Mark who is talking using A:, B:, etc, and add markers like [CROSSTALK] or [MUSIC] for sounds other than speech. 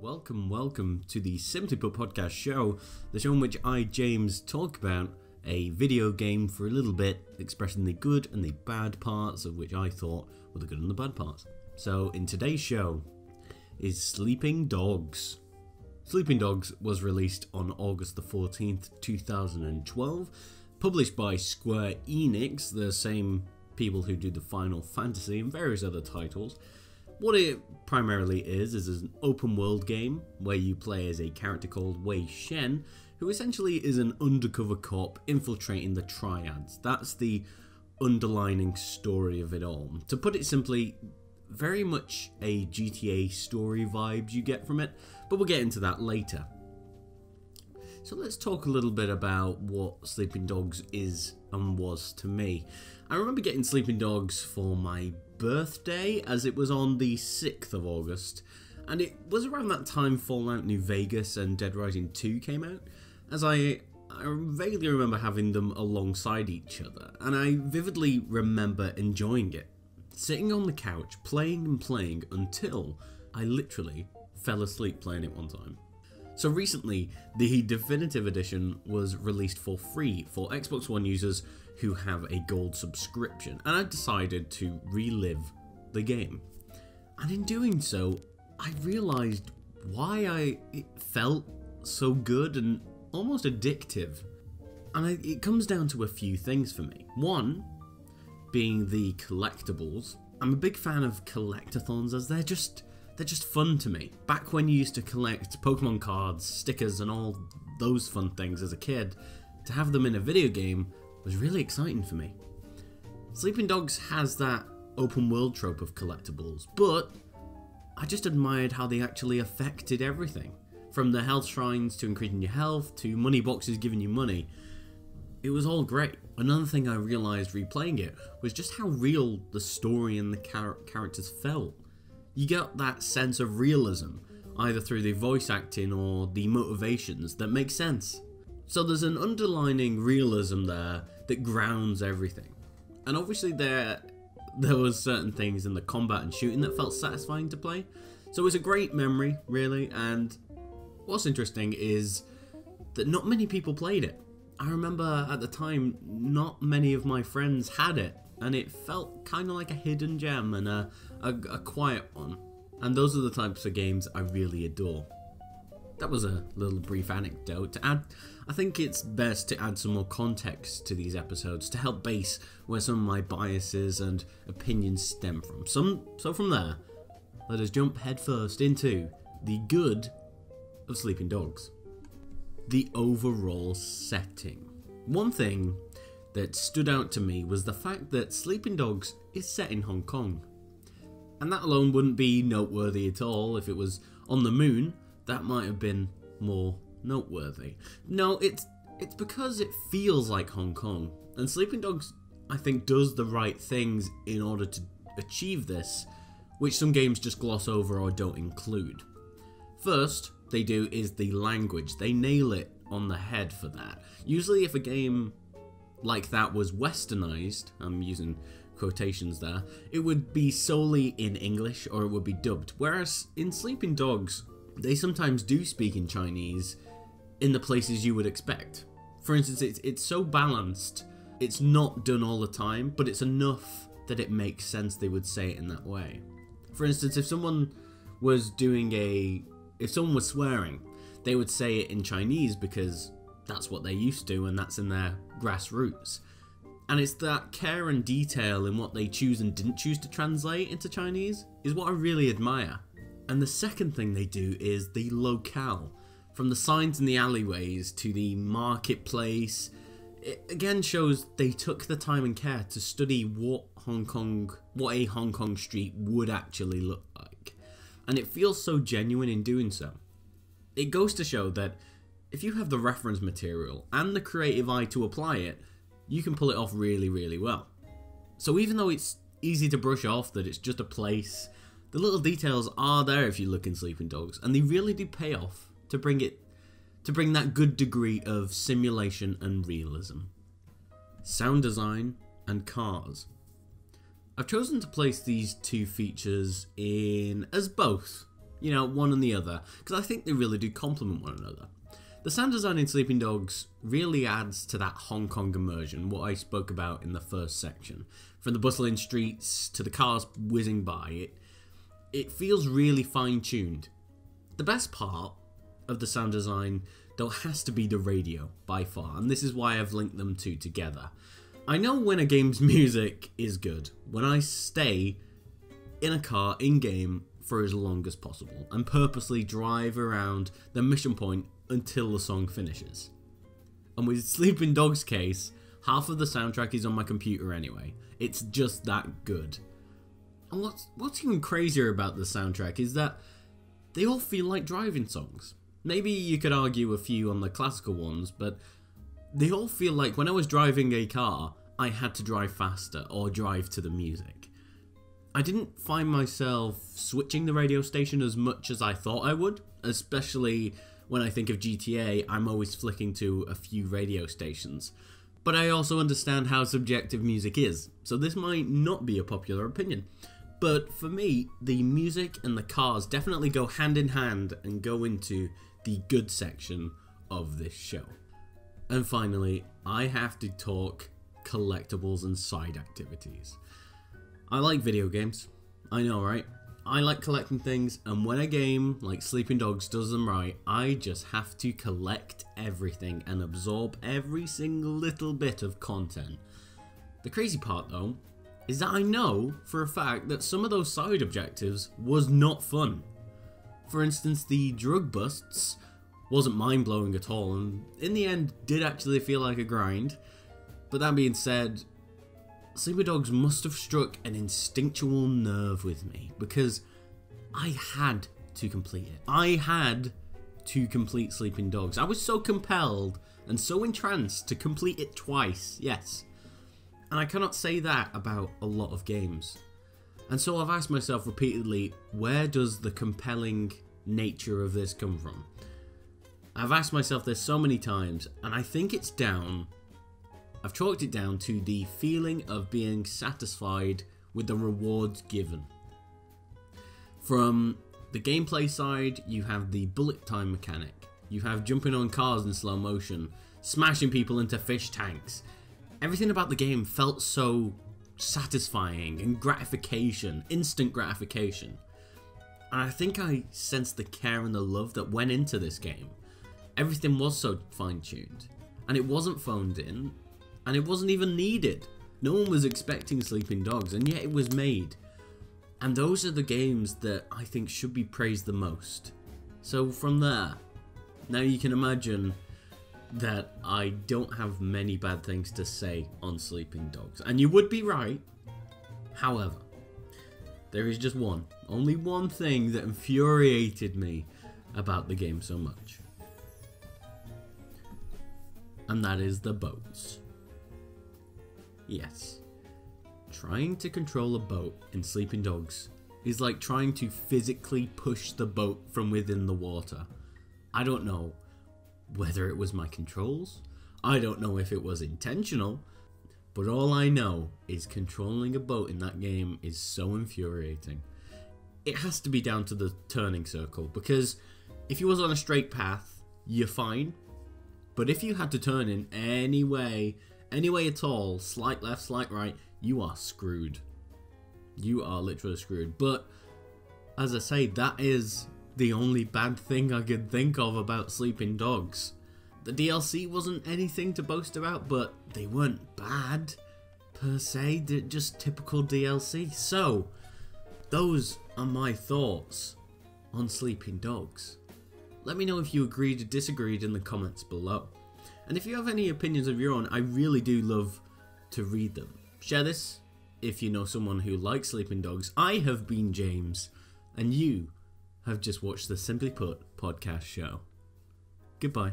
A: Welcome, welcome to the Simply Put podcast show, the show in which I, James, talk about a video game for a little bit, expressing the good and the bad parts of which I thought were the good and the bad parts. So, in today's show is Sleeping Dogs. Sleeping Dogs was released on August the 14th, 2012, published by Square Enix, the same people who do the Final Fantasy and various other titles. What it primarily is, is an open world game where you play as a character called Wei Shen, who essentially is an undercover cop infiltrating the Triads. That's the underlining story of it all. To put it simply, very much a GTA story vibes you get from it, but we'll get into that later. So let's talk a little bit about what Sleeping Dogs is and was to me. I remember getting Sleeping Dogs for my birthday as it was on the 6th of August, and it was around that time Fallout New Vegas and Dead Rising 2 came out, as I I vaguely remember having them alongside each other, and I vividly remember enjoying it. Sitting on the couch, playing and playing until I literally fell asleep playing it one time. So recently, the Definitive Edition was released for free for Xbox One users who have a gold subscription, and I decided to relive the game. And in doing so, I realized why I felt so good and almost addictive. And I, it comes down to a few things for me. One, being the collectibles. I'm a big fan of collectathons as they're just they're just fun to me. Back when you used to collect Pokemon cards, stickers, and all those fun things as a kid, to have them in a video game was really exciting for me. Sleeping Dogs has that open world trope of collectibles, but I just admired how they actually affected everything. From the health shrines to increasing your health to money boxes giving you money. It was all great. Another thing I realised replaying it was just how real the story and the char- characters felt you get that sense of realism, either through the voice acting or the motivations that make sense. So there's an underlining realism there that grounds everything. And obviously there there was certain things in the combat and shooting that felt satisfying to play. So it was a great memory, really, and what's interesting is that not many people played it. I remember at the time not many of my friends had it and it felt kind of like a hidden gem and a, a, a quiet one. And those are the types of games I really adore. That was a little brief anecdote. To add, I think it's best to add some more context to these episodes to help base where some of my biases and opinions stem from. Some, so from there, let us jump headfirst into the good of Sleeping Dogs. The overall setting. One thing that stood out to me was the fact that Sleeping Dogs is set in Hong Kong. And that alone wouldn't be noteworthy at all if it was on the moon, that might have been more noteworthy. No, it's it's because it feels like Hong Kong. And Sleeping Dogs I think does the right things in order to achieve this, which some games just gloss over or don't include. First, they do is the language. They nail it on the head for that. Usually if a game like that was westernized, I'm using quotations there, it would be solely in English or it would be dubbed. Whereas in Sleeping Dogs, they sometimes do speak in Chinese in the places you would expect. For instance, it's, it's so balanced, it's not done all the time, but it's enough that it makes sense they would say it in that way. For instance, if someone was doing a. If someone was swearing, they would say it in Chinese because that's what they're used to and that's in their grassroots. And it's that care and detail in what they choose and didn't choose to translate into Chinese is what I really admire. And the second thing they do is the locale. From the signs in the alleyways to the marketplace, it again shows they took the time and care to study what Hong Kong, what a Hong Kong street would actually look. And it feels so genuine in doing so. It goes to show that if you have the reference material and the creative eye to apply it, you can pull it off really, really well. So even though it's easy to brush off that it's just a place, the little details are there if you look in Sleeping Dogs, and they really do pay off to bring it to bring that good degree of simulation and realism. Sound design and cars. I've chosen to place these two features in as both You know, one and the other, because I think they really do complement one another. The sound design in Sleeping Dogs really adds to that Hong Kong immersion, what I spoke about in the first section. From the bustling streets to the cars whizzing by, it, it feels really fine tuned. The best part of the sound design, though, has to be the radio, by far, and this is why I've linked them two together. I know when a game's [LAUGHS] music is good, when I stay in a car in game for as long as possible and purposely drive around the mission point until the song finishes. And with Sleeping Dog's case, half of the soundtrack is on my computer anyway. It's just that good. And what's what's even crazier about the soundtrack is that they all feel like driving songs. Maybe you could argue a few on the classical ones, but they all feel like when I was driving a car, I had to drive faster or drive to the music. I didn't find myself switching the radio station as much as I thought I would, especially when I think of GTA, I'm always flicking to a few radio stations. But I also understand how subjective music is, so this might not be a popular opinion. But for me, the music and the cars definitely go hand in hand and go into the good section of this show. And finally, I have to talk collectibles and side activities. I like video games. I know, right? I like collecting things, and when a game like Sleeping Dogs does them right, I just have to collect everything and absorb every single little bit of content. The crazy part, though, is that I know for a fact that some of those side objectives was not fun. For instance, the drug busts wasn't mind blowing at all, and in the end did actually feel like a grind. But that being said, Sleeping Dogs must have struck an instinctual nerve with me because I had to complete it. I had to complete Sleeping Dogs. I was so compelled and so entranced to complete it twice, yes. And I cannot say that about a lot of games. And so I've asked myself repeatedly, where does the compelling nature of this come from? I've asked myself this so many times, and I think it's down I've chalked it down to the feeling of being satisfied with the rewards given. From the gameplay side, you have the bullet time mechanic, you have jumping on cars in slow motion, smashing people into fish tanks. Everything about the game felt so satisfying and gratification, instant gratification. And I think I sensed the care and the love that went into this game. Everything was so fine tuned, and it wasn't phoned in, and it wasn't even needed. No one was expecting Sleeping Dogs, and yet it was made. And those are the games that I think should be praised the most. So from there, now you can imagine that I don't have many bad things to say on Sleeping Dogs. And you would be right. However, there is just one, only one thing that infuriated me about the game so much. And that is the boats. Yes. Trying to control a boat in Sleeping Dogs is like trying to physically push the boat from within the water. I don't know whether it was my controls, I don't know if it was intentional, but all I know is controlling a boat in that game is so infuriating. It has to be down to the turning circle because if you was on a straight path, you're fine. But if you had to turn in any way any way at all, slight left, slight right, you are screwed. You are literally screwed. But as I say, that is the only bad thing I could think of about Sleeping Dogs. The DLC wasn't anything to boast about, but they weren't bad per se. They're just typical DLC. So, those are my thoughts on Sleeping Dogs. Let me know if you agreed or disagreed in the comments below. And if you have any opinions of your own, I really do love to read them. Share this if you know someone who likes sleeping dogs. I have been James, and you have just watched the Simply Put podcast show. Goodbye.